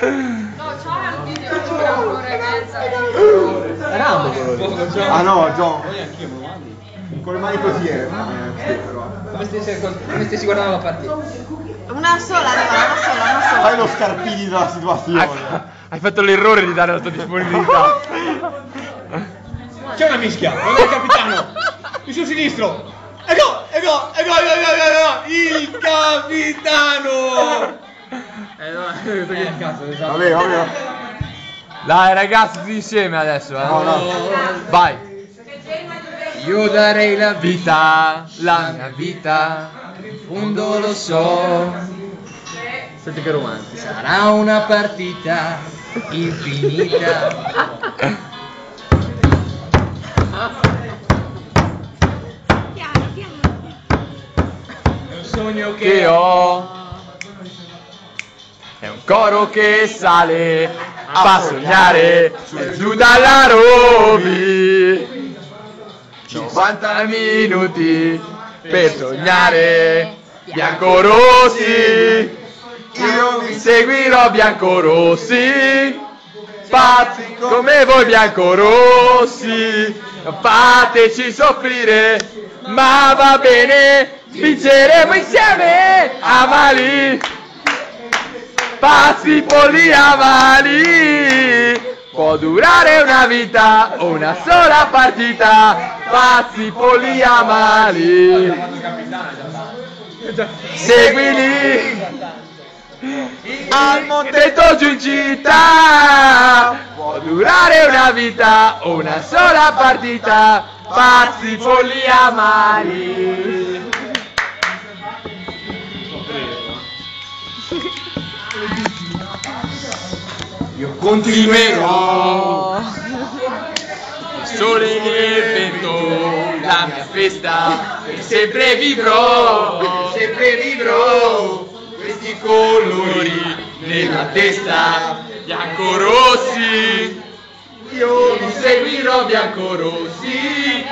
No, c'ho il video di un'ora e mezza. Rambo quello lì. Ah no, John. Mandi. Con le mani così sì, però. Come stessi, come stessi guardando la partita. Una sola, una sola, una sola. Fai lo scarpini della situazione. hai fatto l'errore di dare la tua disponibilità. C'è una mischia, guarda il capitano. Il suo sinistro. Ecco, ecco, ecco, ecco, ecco, ecco, il capitano. No, che cazzo. Vabbè, vabbè. Dai ragazzi, tutti insieme adesso, eh. No, no. Vai. Io darei la vita, la mia vita, in fondo lo so. Senti che romantico. Sarà una partita infinita. Piano, piano. È un sogno che ho. È un coro che sale, fa sognare su giù dalla Rovi. 50 minuti per sognare biancorossi. Io vi seguirò biancorossi. Pazzi come voi biancorossi. Fateci soffrire, ma va bene, vinceremo insieme a Mali. A Mali. Può durare una vita o una sola partita. A Mali. Seguili al Montetto giù in città. Può durare una vita o una sola partita. Pazzi folli a Mali. Io continuerò. Sole nel vento, la mia festa, e sempre vivrò, sempre vivrò questi colori nella testa, bianco-rossi. Io vi seguirò bianco-rossi,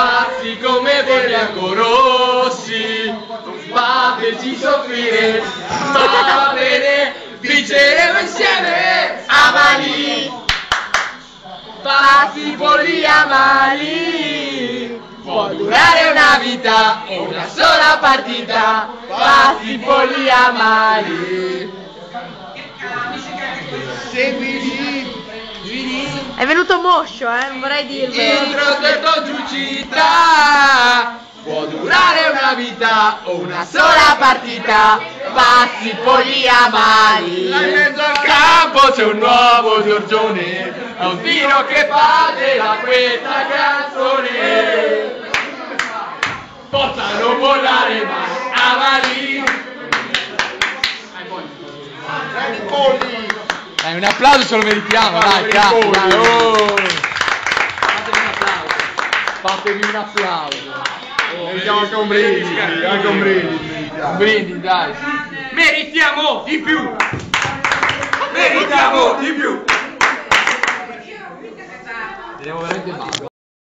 pazzi come voi bianco-rossi, non fateci soffrire, ma va bene, vinceremo insieme a mani. Pazzi polli a mani. Può durare una vita o una sola partita. Pazzi polli a È venuto moscio, eh, non vorrei dirvelo. Il trottetto giù città. Può durare una vita o una sola partita. Pazzi polli a mani. Là in mezzo al campo c'è un nuovo Giorgione. È un tiro che fa della questa canzone. Possano volare ma avanti. Dai, un applauso ce lo meritiamo, dai, cazzo, dai, oh. Fatemi un applauso. Meritiamo anche un brindisi, anche un brindisi. Un brindisi, dai. Meritiamo di più. Meritiamo di più. Vediamo veramente tanto.